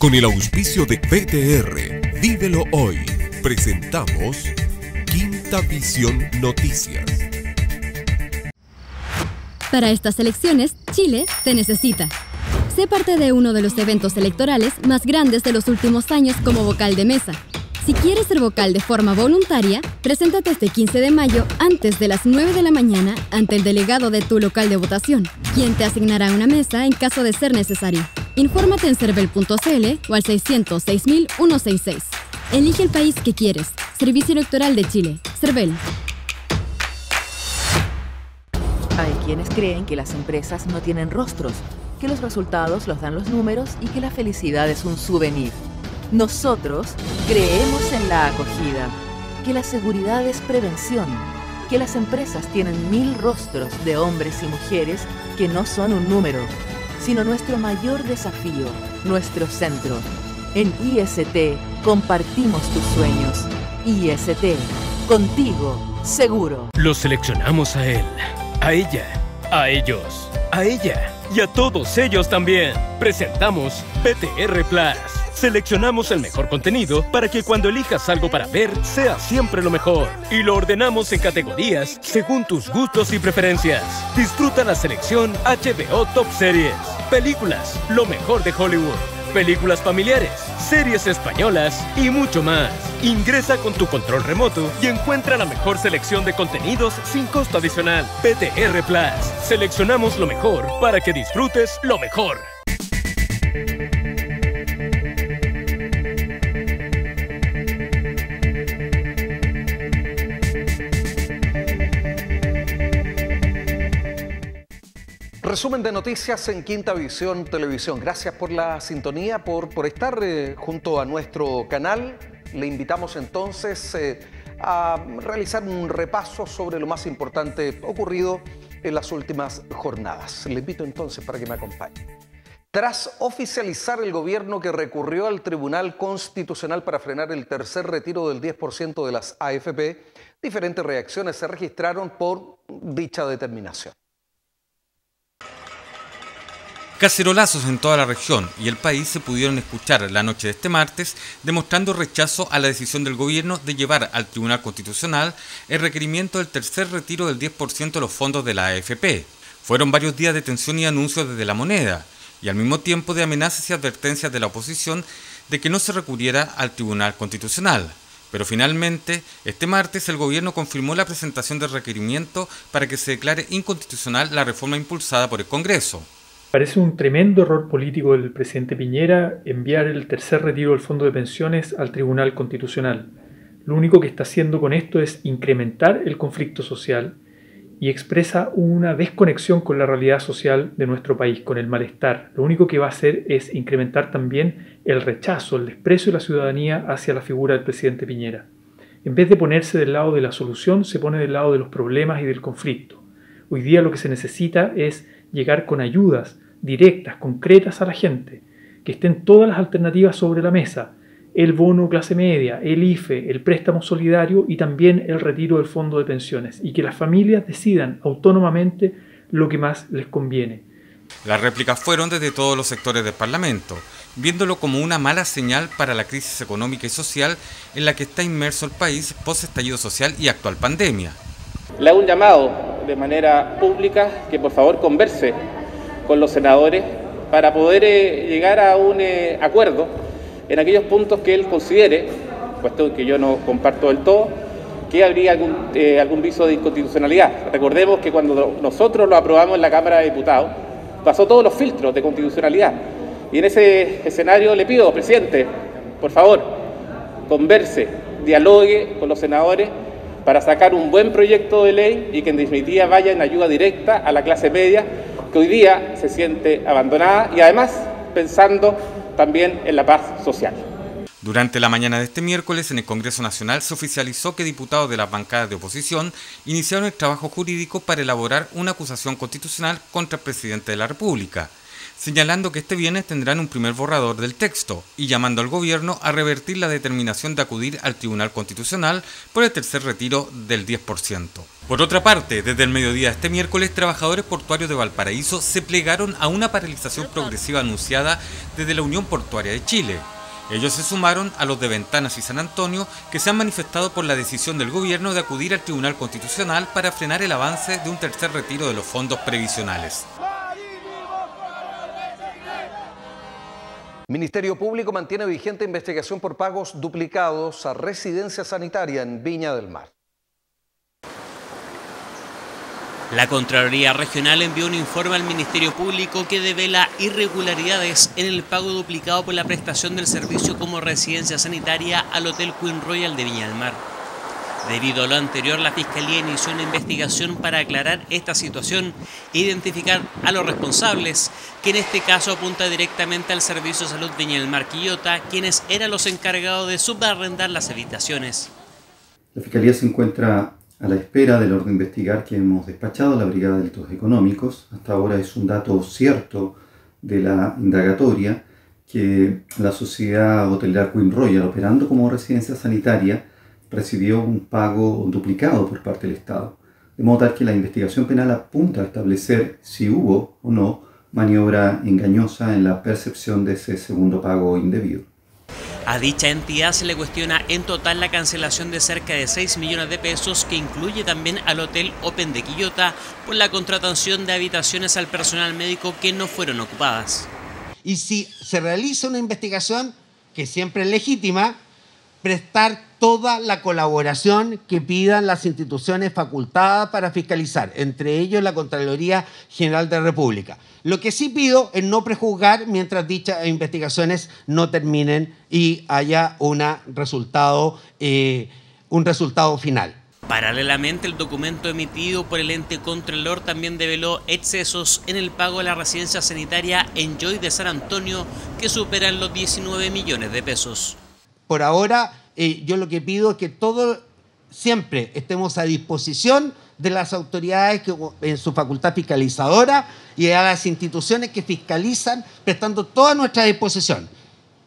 Con el auspicio de PTR, Vívelo Hoy, presentamos Quinta Visión Noticias. Para estas elecciones, Chile te necesita. Sé parte de uno de los eventos electorales más grandes de los últimos años como vocal de mesa. Si quieres ser vocal de forma voluntaria, preséntate este 15 de mayo antes de las 9 de la mañana ante el delegado de tu local de votación, quien te asignará una mesa en caso de ser necesario. Infórmate en cervel.cl o al 606.166. Elige el país que quieres. Servicio Electoral de Chile. Cervel. Hay quienes creen que las empresas no tienen rostros, que los resultados los dan los números y que la felicidad es un souvenir. Nosotros creemos en la acogida, que la seguridad es prevención, que las empresas tienen mil rostros de hombres y mujeres que no son un número, sino nuestro mayor desafío, nuestro centro. En IST compartimos tus sueños. IST, contigo, seguro. Los seleccionamos a él, a ella, a ellos, a ella y a todos ellos también. Presentamos PTR Plus. Seleccionamos el mejor contenido para que cuando elijas algo para ver sea siempre lo mejor. Y lo ordenamos en categorías según tus gustos y preferencias. Disfruta la selección HBO Top Series. Películas, lo mejor de Hollywood. Películas familiares, series españolas y mucho más. Ingresa con tu control remoto y encuentra la mejor selección de contenidos sin costo adicional. PTR Plus. Seleccionamos lo mejor para que disfrutes lo mejor. Resumen de noticias en Quinta Visión Televisión. Gracias por la sintonía, por, estar eh, junto a nuestro canal. Le invitamos entonces eh, a realizar un repaso sobre lo más importante ocurrido en las últimas jornadas. Le invito entonces para que me acompañe. Tras oficializar el gobierno que recurrió al Tribunal Constitucional para frenar el tercer retiro del 10% de las AFP, diferentes reacciones se registraron por dicha determinación. Cacerolazos en toda la región y el país se pudieron escuchar la noche de este martes demostrando rechazo a la decisión del gobierno de llevar al Tribunal Constitucional el requerimiento del tercer retiro del 10% de los fondos de la AFP. Fueron varios días de tensión y anuncios desde la moneda y al mismo tiempo de amenazas y advertencias de la oposición de que no se recurriera al Tribunal Constitucional. Pero finalmente, este martes el gobierno confirmó la presentación del requerimiento para que se declare inconstitucional la reforma impulsada por el Congreso. Parece un tremendo error político del presidente Piñera enviar el tercer retiro del fondo de pensiones al Tribunal Constitucional. Lo único que está haciendo con esto es incrementar el conflicto social y expresa una desconexión con la realidad social de nuestro país, con el malestar. Lo único que va a hacer es incrementar también el rechazo, el desprecio de la ciudadanía hacia la figura del presidente Piñera. En vez de ponerse del lado de la solución, se pone del lado de los problemas y del conflicto. Hoy día lo que se necesita es llegar con ayudas directas, concretas a la gente, que estén todas las alternativas sobre la mesa, el bono clase media, el IFE, el préstamo solidario y también el retiro del fondo de pensiones, y que las familias decidan autónomamente lo que más les conviene. Las réplicas fueron desde todos los sectores del Parlamento, viéndolo como una mala señal para la crisis económica y social en la que está inmerso el país post estallido social y actual pandemia. Le hago un llamado de manera pública que por favor converse con los senadores para poder eh, llegar a un eh, acuerdo en aquellos puntos que él considere, puesto que yo no comparto del todo, que habría algún, eh, algún viso de inconstitucionalidad. Recordemos que cuando nosotros lo aprobamos en la Cámara de Diputados, pasó todos los filtros de constitucionalidad. Y en ese escenario le pido, presidente, por favor, converse, dialogue con los senadores para sacar un buen proyecto de ley y que en definitiva vaya en ayuda directa a la clase media que hoy día se siente abandonada y además pensando también en la paz social. Durante la mañana de este miércoles en el Congreso Nacional se oficializó que diputados de las bancadas de oposición iniciaron el trabajo jurídico para elaborar una acusación constitucional contra el presidente de la República. Señalando que este viernes tendrán un primer borrador del texto y llamando al gobierno a revertir la determinación de acudir al Tribunal Constitucional por el tercer retiro del 10%. Por otra parte, desde el mediodía de este miércoles, trabajadores portuarios de Valparaíso se plegaron a una paralización progresiva anunciada desde la Unión Portuaria de Chile. Ellos se sumaron a los de Ventanas y San Antonio que se han manifestado por la decisión del gobierno de acudir al Tribunal Constitucional para frenar el avance de un tercer retiro de los fondos previsionales. Ministerio Público mantiene vigente investigación por pagos duplicados a residencia sanitaria en Viña del Mar. La Contraloría Regional envió un informe al Ministerio Público que devela irregularidades en el pago duplicado por la prestación del servicio como residencia sanitaria al Hotel Queen Royal de Viña del Mar. Debido a lo anterior, la Fiscalía inició una investigación para aclarar esta situación e identificar a los responsables, que en este caso apunta directamente al Servicio de Salud Viña del Mar Quillota, quienes eran los encargados de subarrendar las habitaciones. La Fiscalía se encuentra a la espera del orden de investigar que hemos despachado a la Brigada de Delitos Económicos. Hasta ahora es un dato cierto de la indagatoria que la sociedad hotelera Queen Royal, operando como residencia sanitaria, recibió un pago duplicado por parte del Estado. De modo tal que la investigación penal apunta a establecer si hubo o no maniobra engañosa en la percepción de ese segundo pago indebido. A dicha entidad se le cuestiona en total la cancelación de cerca de 6 millones de pesos que incluye también al Hotel Open de Quillota por la contratación de habitaciones al personal médico que no fueron ocupadas. Y si se realiza una investigación, que siempre es legítima, prestar toda la colaboración que pidan las instituciones facultadas para fiscalizar, entre ellos la Contraloría General de la República. Lo que sí pido es no prejuzgar mientras dichas investigaciones no terminen y haya una resultado, eh, un resultado final. Paralelamente, el documento emitido por el ente Contralor también develó excesos en el pago de la residencia sanitaria en Joy de San Antonio que superan los 19 millones de pesos. Por ahora, eh, yo lo que pido es que todos siempre estemos a disposición de las autoridades en su facultad fiscalizadora y a las instituciones que fiscalizan, prestando toda nuestra disposición.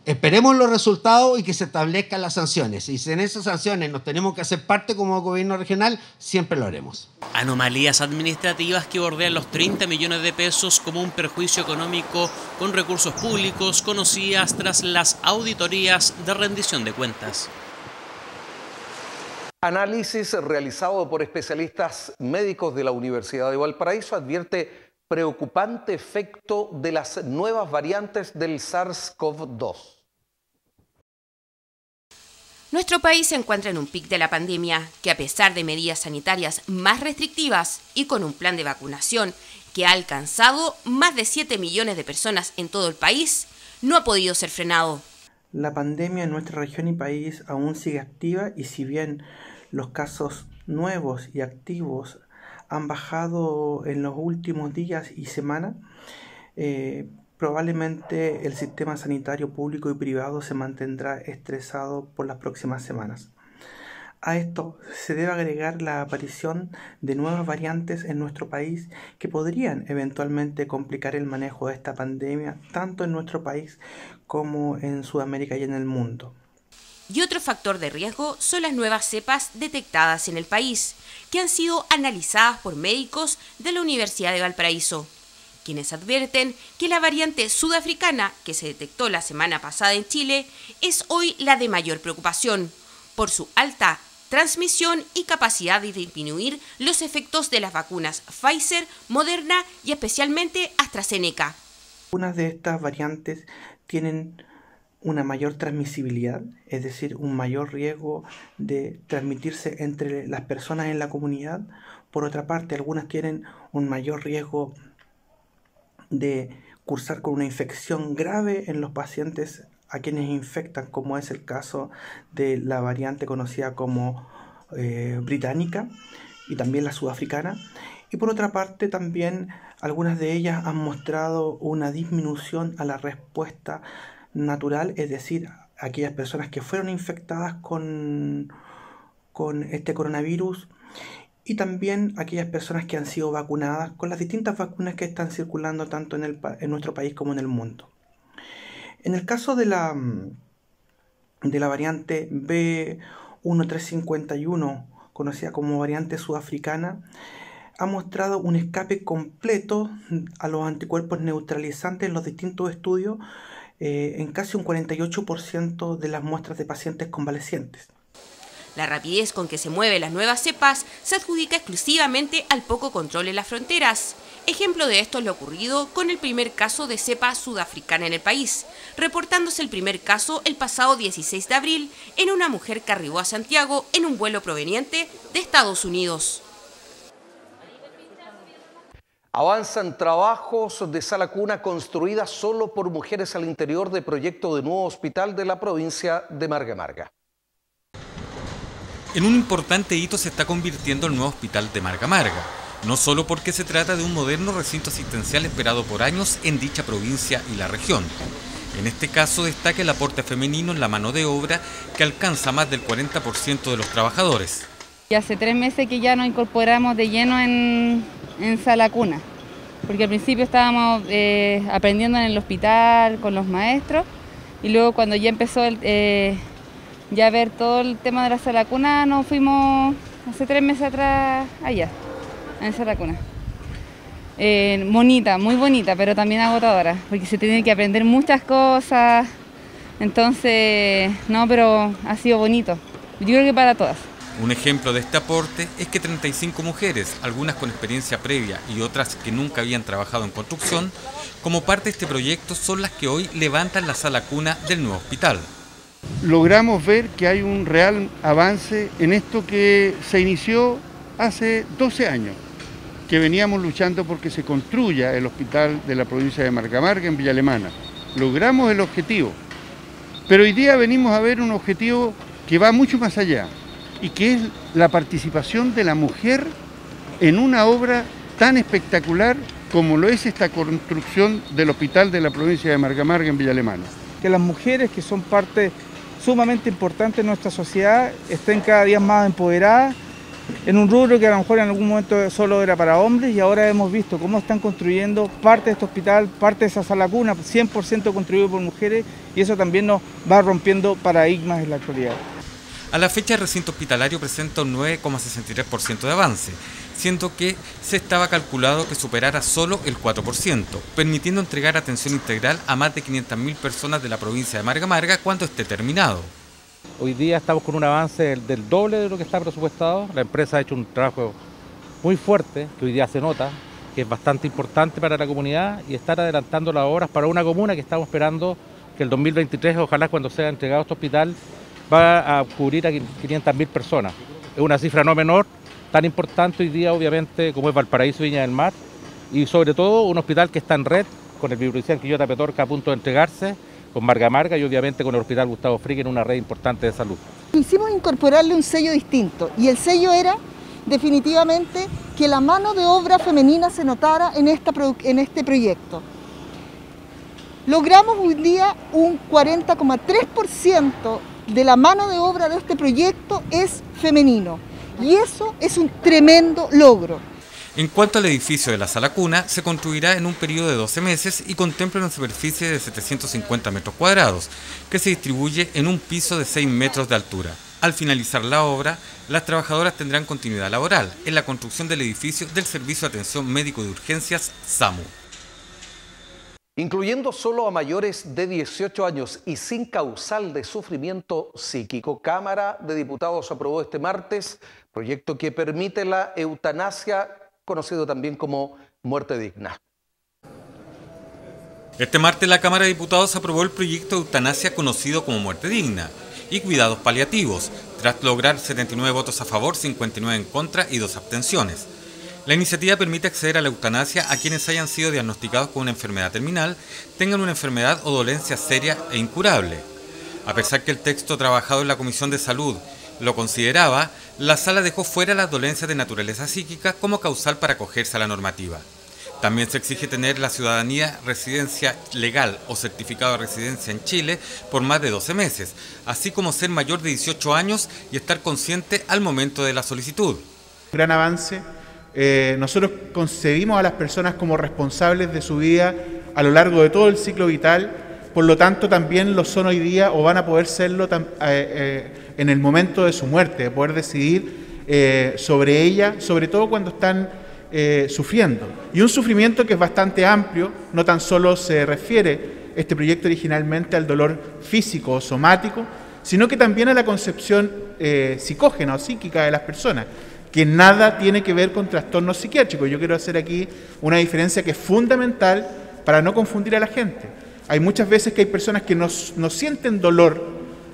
Esperemos los resultados y que se establezcan las sanciones. Y si en esas sanciones nos tenemos que hacer parte como gobierno regional, siempre lo haremos. Anomalías administrativas que bordean los 30 millones de pesos como un perjuicio económico con recursos públicos conocidas tras las auditorías de rendición de cuentas. Análisis realizado por especialistas médicos de la Universidad de Valparaíso advierte preocupante efecto de las nuevas variantes del SARS-CoV-2. Nuestro país se encuentra en un pic de la pandemia que a pesar de medidas sanitarias más restrictivas y con un plan de vacunación que ha alcanzado más de 7 millones de personas en todo el país, no ha podido ser frenado. La pandemia en nuestra región y país aún sigue activa y si bien los casos nuevos y activos han bajado en los últimos días y semanas, eh, probablemente el sistema sanitario público y privado se mantendrá estresado por las próximas semanas. A esto se debe agregar la aparición de nuevas variantes en nuestro país que podrían eventualmente complicar el manejo de esta pandemia tanto en nuestro país como en Sudamérica y en el mundo. Y otro factor de riesgo son las nuevas cepas detectadas en el país, que han sido analizadas por médicos de la Universidad de Valparaíso, quienes advierten que la variante sudafricana que se detectó la semana pasada en Chile es hoy la de mayor preocupación, por su alta transmisión y capacidad de disminuir los efectos de las vacunas Pfizer, Moderna y especialmente AstraZeneca. Unas de estas variantes tienen una mayor transmisibilidad, es decir, un mayor riesgo de transmitirse entre las personas en la comunidad. Por otra parte, algunas tienen un mayor riesgo de cursar con una infección grave en los pacientes a quienes infectan, como es el caso de la variante conocida como eh, británica y también la sudafricana. Y por otra parte, también algunas de ellas han mostrado una disminución a la respuesta natural, es decir, aquellas personas que fueron infectadas con, con este coronavirus y también aquellas personas que han sido vacunadas con las distintas vacunas que están circulando tanto en, el, en nuestro país como en el mundo. En el caso de la, de la variante B1351, conocida como variante sudafricana, ha mostrado un escape completo a los anticuerpos neutralizantes en los distintos estudios eh, en casi un 48% de las muestras de pacientes convalecientes. La rapidez con que se mueven las nuevas cepas se adjudica exclusivamente al poco control en las fronteras. Ejemplo de esto es lo ocurrido con el primer caso de cepa sudafricana en el país, reportándose el primer caso el pasado 16 de abril en una mujer que arribó a Santiago en un vuelo proveniente de Estados Unidos. Avanzan trabajos de sala cuna construida solo por mujeres al interior del proyecto de nuevo hospital de la provincia de Marga Marga. En un importante hito se está convirtiendo el nuevo hospital de Marga Marga, no solo porque se trata de un moderno recinto asistencial esperado por años en dicha provincia y la región. En este caso destaca el aporte femenino en la mano de obra que alcanza más del 40% de los trabajadores. Y hace tres meses que ya nos incorporamos de lleno en, en sala cuna, porque al principio estábamos eh, aprendiendo en el hospital con los maestros y luego cuando ya empezó el, eh, ya ver todo el tema de la sala cuna nos fuimos hace tres meses atrás allá, en sala cuna. Eh, bonita, muy bonita, pero también agotadora, porque se tiene que aprender muchas cosas. Entonces, no, pero ha sido bonito. Yo creo que para todas. Un ejemplo de este aporte es que 35 mujeres, algunas con experiencia previa y otras que nunca habían trabajado en construcción, como parte de este proyecto son las que hoy levantan la sala cuna del nuevo hospital. Logramos ver que hay un real avance en esto que se inició hace 12 años, que veníamos luchando porque se construya el hospital de la provincia de Marcamarga en Villa Alemana. Logramos el objetivo, pero hoy día venimos a ver un objetivo que va mucho más allá y que es la participación de la mujer en una obra tan espectacular como lo es esta construcción del hospital de la provincia de Margamarga en Villa Alemana. Que las mujeres que son parte sumamente importante de nuestra sociedad estén cada día más empoderadas en un rubro que a lo mejor en algún momento solo era para hombres y ahora hemos visto cómo están construyendo parte de este hospital, parte de esa sala cuna, 100% construido por mujeres y eso también nos va rompiendo paradigmas en la actualidad. A la fecha el recinto hospitalario presenta un 9,63% de avance, siendo que se estaba calculado que superara solo el 4%, permitiendo entregar atención integral a más de 500.000 personas de la provincia de Marga Marga cuando esté terminado. Hoy día estamos con un avance del, doble de lo que está presupuestado. La empresa ha hecho un trabajo muy fuerte, que hoy día se nota, que es bastante importante para la comunidad y estar adelantando las obras para una comuna que estamos esperando que el 2023, ojalá cuando sea entregado este hospital, va a cubrir a 500.000 personas. Es una cifra no menor, tan importante hoy día obviamente como es Valparaíso Viña del Mar y sobre todo un hospital que está en red con el Vibrocén Quillota Petorca a punto de entregarse, con Marga Marga y obviamente con el Hospital Gustavo Frigge en una red importante de salud. Hicimos incorporarle un sello distinto y el sello era definitivamente que la mano de obra femenina se notara en, esta, en este proyecto. Logramos hoy día un 40,3% de la mano de obra de este proyecto es femenino. Y eso es un tremendo logro. En cuanto al edificio de la sala cuna, se construirá en un periodo de 12 meses y contempla una superficie de 750 metros cuadrados, que se distribuye en un piso de 6 metros de altura. Al finalizar la obra, las trabajadoras tendrán continuidad laboral en la construcción del edificio del Servicio de Atención Médico de Urgencias SAMU incluyendo solo a mayores de 18 años y sin causal de sufrimiento psíquico. Cámara de Diputados aprobó este martes proyecto que permite la eutanasia, conocido también como muerte digna. Este martes la Cámara de Diputados aprobó el proyecto de eutanasia conocido como muerte digna y cuidados paliativos, tras lograr 79 votos a favor, 59 en contra y dos abstenciones. La iniciativa permite acceder a la eutanasia a quienes hayan sido diagnosticados con una enfermedad terminal, tengan una enfermedad o dolencia seria e incurable. A pesar que el texto trabajado en la Comisión de Salud lo consideraba, la sala dejó fuera las dolencias de naturaleza psíquica como causal para acogerse a la normativa. También se exige tener la ciudadanía, residencia legal o certificado de residencia en Chile por más de 12 meses, así como ser mayor de 18 años y estar consciente al momento de la solicitud. Gran avance. Eh, nosotros concebimos a las personas como responsables de su vida a lo largo de todo el ciclo vital, por lo tanto también lo son hoy día o van a poder serlo eh, eh, en el momento de su muerte, de poder decidir sobre ella, sobre todo cuando están sufriendo. Y un sufrimiento que es bastante amplio, no tan solo se refiere este proyecto originalmente al dolor físico o somático, sino que también a la concepción psicógena o psíquica de las personas que nada tiene que ver con trastornos psiquiátricos. Yo quiero hacer aquí una diferencia que es fundamental para no confundir a la gente. Hay muchas veces que hay personas que no, sienten dolor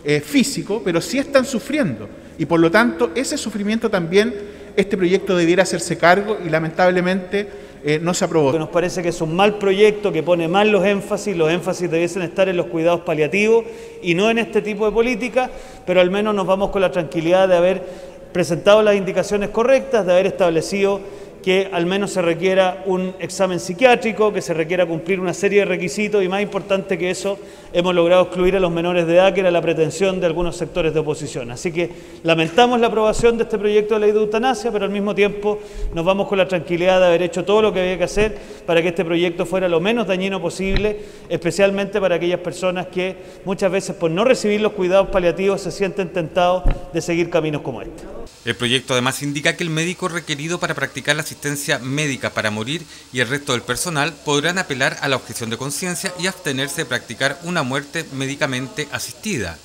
eh, físico, pero sí están sufriendo. Y por lo tanto, ese sufrimiento también este proyecto debiera hacerse cargo y lamentablemente eh, no se aprobó. Nos parece que es un mal proyecto que pone mal los énfasis, los énfasis debiesen estar en los cuidados paliativos y no en este tipo de política, pero al menos nos vamos con la tranquilidad de haber presentado las indicaciones correctas, de haber establecido que al menos se requiera un examen psiquiátrico, que se requiera cumplir una serie de requisitos y más importante que eso, hemos logrado excluir a los menores de edad, que era la pretensión de algunos sectores de oposición. Así que lamentamos la aprobación de este proyecto de ley de eutanasia, pero al mismo tiempo nos vamos con la tranquilidad de haber hecho todo lo que había que hacer para que este proyecto fuera lo menos dañino posible, especialmente para aquellas personas que muchas veces por no recibir los cuidados paliativos se sienten tentados de seguir caminos como este. El proyecto además indica que el médico requerido para practicar la asistencia médica para morir y el resto del personal podrán apelar a la objeción de conciencia y abstenerse de practicar una muerte médicamente asistida.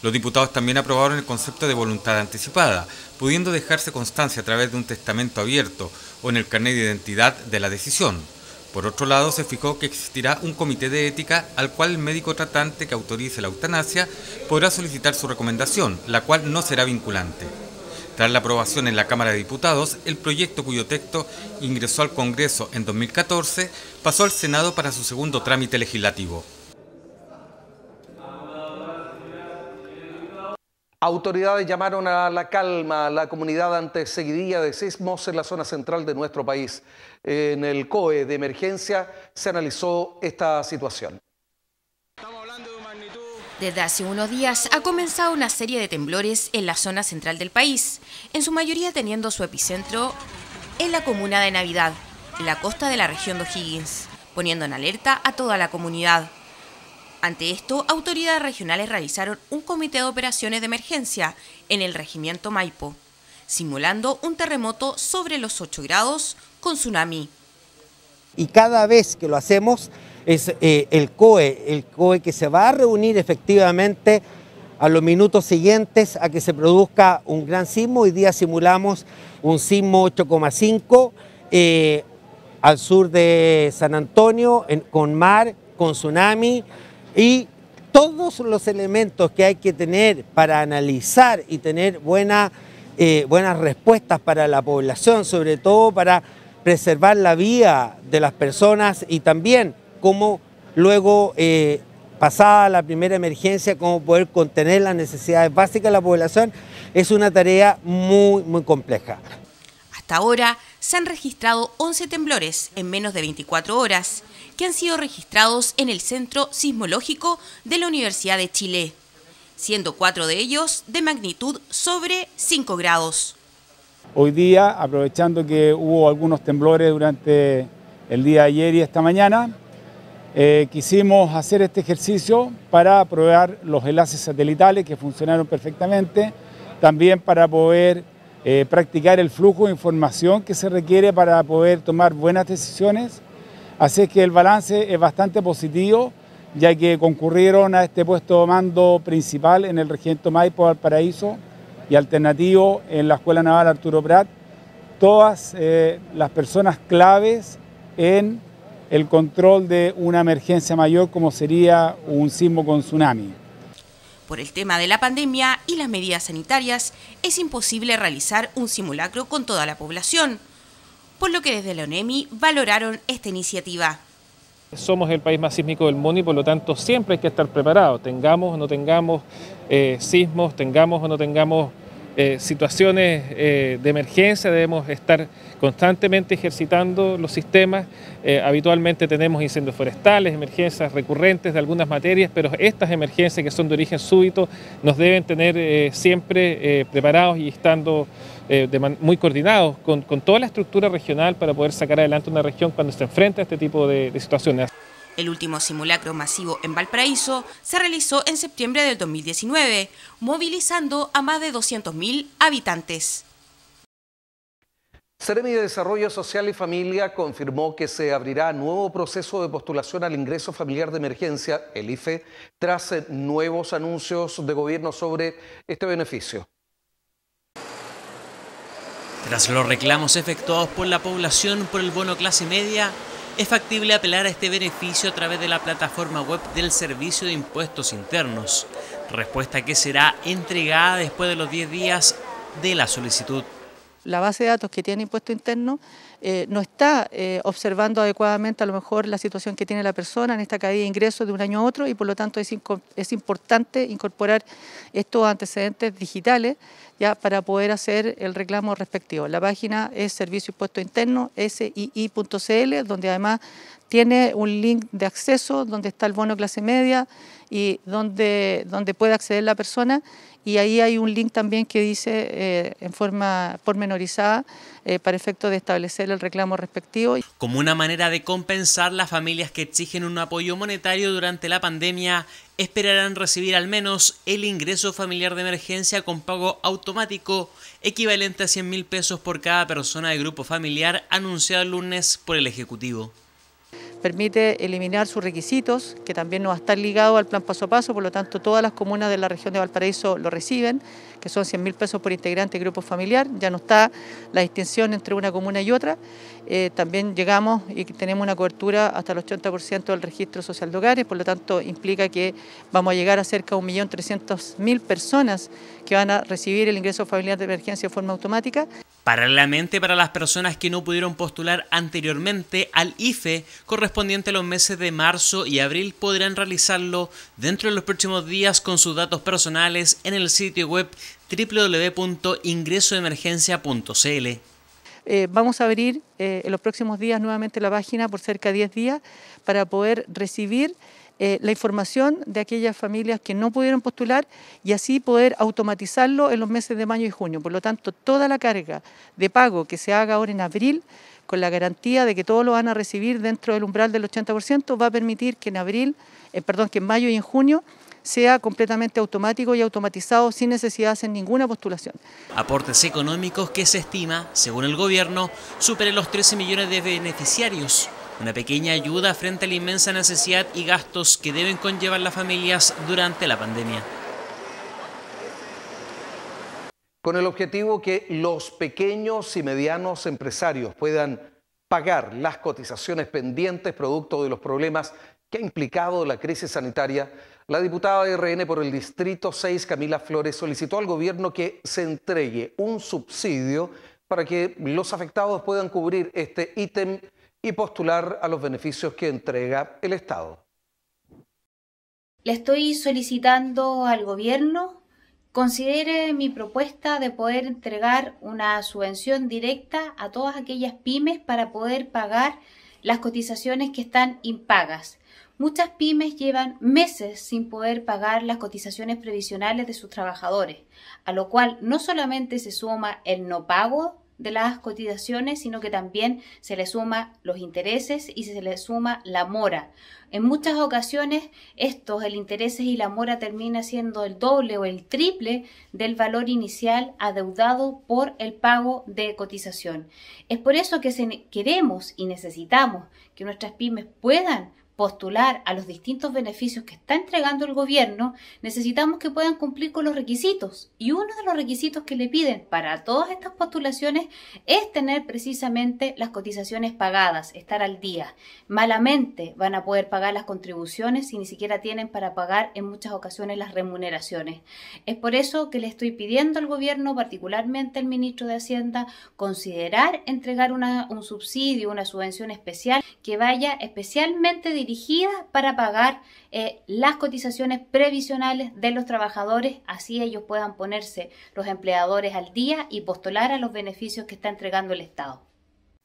Los diputados también aprobaron el concepto de voluntad anticipada, pudiendo dejarse constancia a través de un testamento abierto o en el carnet de identidad de la decisión. Por otro lado, se fijó que existirá un comité de ética al cual el médico tratante que autorice la eutanasia podrá solicitar su recomendación, la cual no será vinculante. Tras la aprobación en la Cámara de Diputados, el proyecto cuyo texto ingresó al Congreso en 2014 pasó al Senado para su segundo trámite legislativo. Autoridades llamaron a la calma a la comunidad ante seguidilla de sismos en la zona central de nuestro país. En el COE de emergencia se analizó esta situación. Desde hace unos días ha comenzado una serie de temblores en la zona central del país, en su mayoría teniendo su epicentro en la comuna de Navidad, en la costa de la región de O'Higgins, poniendo en alerta a toda la comunidad. Ante esto, autoridades regionales realizaron un comité de operaciones de emergencia en el regimiento Maipo, simulando un terremoto sobre los 8 grados con tsunami. Y cada vez que lo hacemos, es eh, el COE, el COE que se va a reunir efectivamente a los minutos siguientes a que se produzca un gran sismo. Hoy día simulamos un sismo 8,5 eh, al sur de San Antonio, con mar, con tsunami y todos los elementos que hay que tener para analizar y tener eh, buenas respuestas para la población, sobre todo para preservar la vida de las personas y también cómo luego, eh, pasada la primera emergencia, cómo poder contener las necesidades básicas de la población, es una tarea muy, muy compleja. Hasta ahora se han registrado 11 temblores en menos de 24 horas, que han sido registrados en el Centro Sismológico de la Universidad de Chile, siendo cuatro de ellos de magnitud sobre 5 grados. Hoy día, aprovechando que hubo algunos temblores durante el día de ayer y esta mañana, eh, quisimos hacer este ejercicio para probar los enlaces satelitales que funcionaron perfectamente, también para poder eh, practicar el flujo de información que se requiere para poder tomar buenas decisiones. Así que el balance es bastante positivo, ya que concurrieron a este puesto de mando principal en el Regimiento Maipo Valparaíso y alternativo en la Escuela Naval Arturo Prat, todas eh, las personas claves en el control de una emergencia mayor como sería un sismo con tsunami. Por el tema de la pandemia y las medidas sanitarias, es imposible realizar un simulacro con toda la población, por lo que desde la ONEMI valoraron esta iniciativa. Somos el país más sísmico del mundo y por lo tanto siempre hay que estar preparados, tengamos o no tengamos eh, sismos, tengamos o no tengamos eh, situaciones eh, de emergencia debemos estar constantemente ejercitando los sistemas. Eh, habitualmente tenemos incendios forestales, emergencias recurrentes de algunas materias, pero estas emergencias que son de origen súbito nos deben tener siempre preparados y estando muy coordinados con, toda la estructura regional para poder sacar adelante una región cuando se enfrenta a este tipo de situaciones. El último simulacro masivo en Valparaíso se realizó en septiembre del 2019, movilizando a más de 200.000 habitantes. Seremi de Desarrollo Social y Familia confirmó que se abrirá nuevo proceso de postulación al ingreso familiar de emergencia, el IFE, tras nuevos anuncios de gobierno sobre este beneficio. Tras los reclamos efectuados por la población por el bono clase media, es factible apelar a este beneficio a través de la plataforma web del Servicio de Impuestos Internos, respuesta que será entregada después de los 10 días de la solicitud. La base de datos que tiene Impuesto Interno eh, no está eh, observando adecuadamente a lo mejor la situación que tiene la persona en esta caída de ingresos de un año a otro y por lo tanto es, es importante incorporar estos antecedentes digitales ya para poder hacer el reclamo respectivo. La página es Servicio Impuesto Interno, sii.cl, donde además tiene un link de acceso donde está el bono clase media y donde, donde puede acceder la persona y ahí hay un link también que dice eh, en forma pormenorizada eh, para efecto de establecer el reclamo respectivo. Como una manera de compensar las familias que exigen un apoyo monetario durante la pandemia, esperarán recibir al menos el ingreso familiar de emergencia con pago automático equivalente a 100 mil pesos por cada persona de grupo familiar anunciado el lunes por el Ejecutivo permite eliminar sus requisitos, que también no va a estar ligado al plan paso a paso, por lo tanto todas las comunas de la región de Valparaíso lo reciben, que son 100 mil pesos por integrante de grupo familiar, ya no está la distinción entre una comuna y otra. Eh, también llegamos y tenemos una cobertura hasta el 80% del registro social de hogares, por lo tanto implica que vamos a llegar a cerca de 1.300.000 personas que van a recibir el ingreso familiar de emergencia de forma automática. Paralelamente, para las personas que no pudieron postular anteriormente al IFE correspondiente a los meses de marzo y abril podrán realizarlo dentro de los próximos días con sus datos personales en el sitio web www.ingresoemergencia.cl. Eh, vamos a abrir eh, en los próximos días nuevamente la página por cerca de 10 días para poder recibir eh, la información de aquellas familias que no pudieron postular y así poder automatizarlo en los meses de mayo y junio. Por lo tanto, toda la carga de pago que se haga ahora en abril, con la garantía de que todos lo van a recibir dentro del umbral del 80%, va a permitir que en abril, perdón, que en mayo y en junio sea completamente automático y automatizado sin necesidad de hacer ninguna postulación. Aportes económicos que se estima, según el gobierno, superen los 13 millones de beneficiarios una pequeña ayuda frente a la inmensa necesidad y gastos que deben conllevar las familias durante la pandemia. Con el objetivo que los pequeños y medianos empresarios puedan pagar las cotizaciones pendientes producto de los problemas que ha implicado la crisis sanitaria, la diputada de RN por el Distrito 6, Camila Flores, solicitó al gobierno que se entregue un subsidio para que los afectados puedan cubrir este ítem y postular a los beneficios que entrega el Estado. Le estoy solicitando al gobierno considere mi propuesta de poder entregar una subvención directa a todas aquellas pymes para poder pagar las cotizaciones que están impagas. Muchas pymes llevan meses sin poder pagar las cotizaciones previsionales de sus trabajadores, a lo cual no solamente se suma el no pago de las cotizaciones, sino que también se le suma los intereses y se le suma la mora. En muchas ocasiones estos, el interés y la mora termina siendo el doble o el triple del valor inicial adeudado por el pago de cotización. Es por eso que queremos y necesitamos que nuestras pymes puedan postular a los distintos beneficios que está entregando el gobierno, necesitamos que puedan cumplir con los requisitos. Y uno de los requisitos que le piden para todas estas postulaciones es tener precisamente las cotizaciones pagadas, estar al día. Malamente van a poder pagar las contribuciones si ni siquiera tienen para pagar en muchas ocasiones las remuneraciones. Es por eso que le estoy pidiendo al gobierno, particularmente al ministro de Hacienda, considerar entregar un subsidio, una subvención especial que vaya especialmente dirigida para pagar eh, las cotizaciones previsionales de los trabajadores, así ellos puedan ponerse los empleadores al día y postular a los beneficios que está entregando el Estado.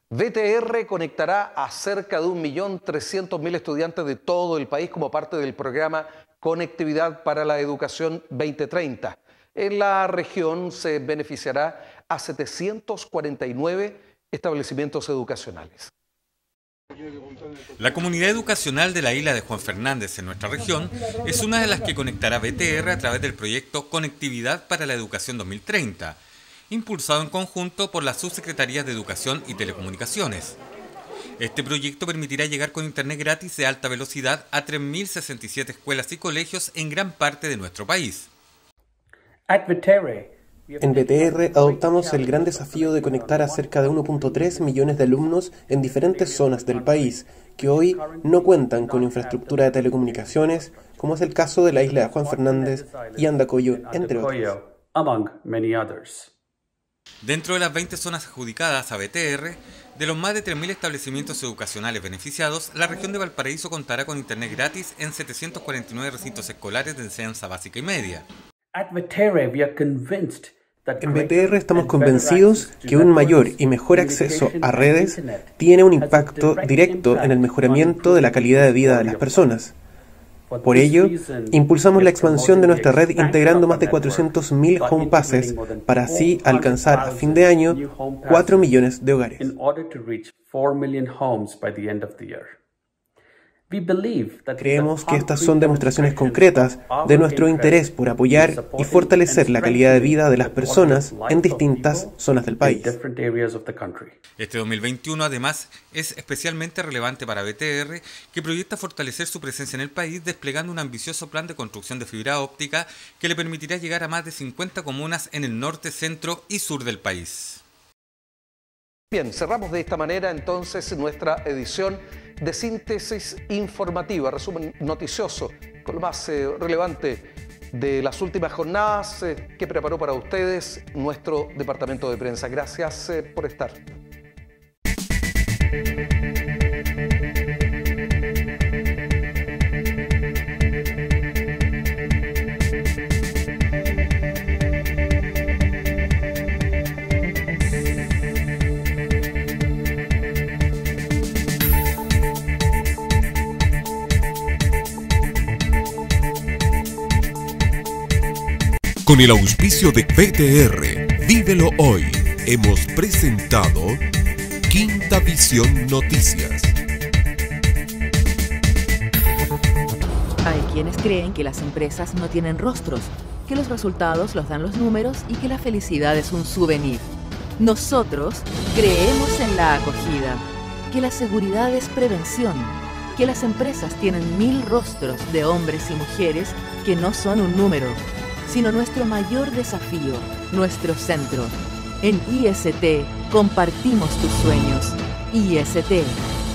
VTR conectará a cerca de 1.300.000 estudiantes de todo el país como parte del programa Conectividad para la Educación 2030. En la región se beneficiará a 749 establecimientos educacionales. La comunidad educacional de la isla de Juan Fernández en nuestra región es una de las que conectará BTR a través del proyecto Conectividad para la Educación 2030, impulsado en conjunto por las subsecretarías de Educación y Telecomunicaciones. Este proyecto permitirá llegar con Internet gratis de alta velocidad a 3.067 escuelas y colegios en gran parte de nuestro país. En BTR adoptamos el gran desafío de conectar a cerca de 1.3 millones de alumnos en diferentes zonas del país que hoy no cuentan con infraestructura de telecomunicaciones, como es el caso de la isla de Juan Fernández y Andacoyo, entre otros. Dentro de las 20 zonas adjudicadas a BTR, de los más de 3.000 establecimientos educacionales beneficiados, la región de Valparaíso contará con internet gratis en 749 recintos escolares de enseñanza básica y media. En BTR estamos convencidos que un mayor y mejor acceso a redes tiene un impacto directo en el mejoramiento de la calidad de vida de las personas. Por ello, impulsamos la expansión de nuestra red integrando más de 400.000 home passes para así alcanzar a fin de año 4 millones de hogares. Creemos que estas son demostraciones concretas de nuestro interés por apoyar y fortalecer la calidad de vida de las personas en distintas zonas del país. Este 2021 además es especialmente relevante para BTR, que proyecta fortalecer su presencia en el país desplegando un ambicioso plan de construcción de fibra óptica que le permitirá llegar a más de 50 comunas en el norte, centro y sur del país. Bien, cerramos de esta manera entonces nuestra edición de síntesis informativa, resumen noticioso con lo más eh, relevante de las últimas jornadas eh, que preparó para ustedes nuestro departamento de prensa. Gracias eh, por estar. Con el auspicio de PTR, Vívelo Hoy, hemos presentado Quinta Visión Noticias. Hay quienes creen que las empresas no tienen rostros, que los resultados los dan los números y que la felicidad es un souvenir. Nosotros creemos en la acogida, que la seguridad es prevención, que las empresas tienen mil rostros de hombres y mujeres que no son un número sino nuestro mayor desafío, nuestro centro. En IST compartimos tus sueños. IST,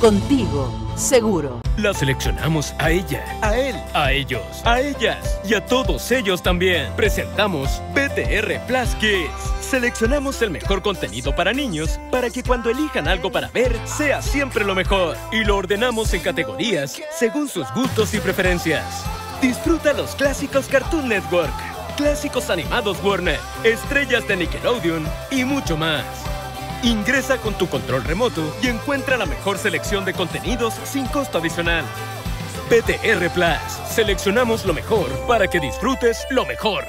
contigo, seguro. La seleccionamos a ella, a él, a ellos, a ellas y a todos ellos también. Presentamos BTR Plus Kids. Seleccionamos el mejor contenido para niños para que cuando elijan algo para ver sea siempre lo mejor. Y lo ordenamos en categorías según sus gustos y preferencias. Disfruta los clásicos Cartoon Network clásicos animados Warner, estrellas de Nickelodeon y mucho más. Ingresa con tu control remoto y encuentra la mejor selección de contenidos sin costo adicional. PTR Plus. Seleccionamos lo mejor para que disfrutes lo mejor.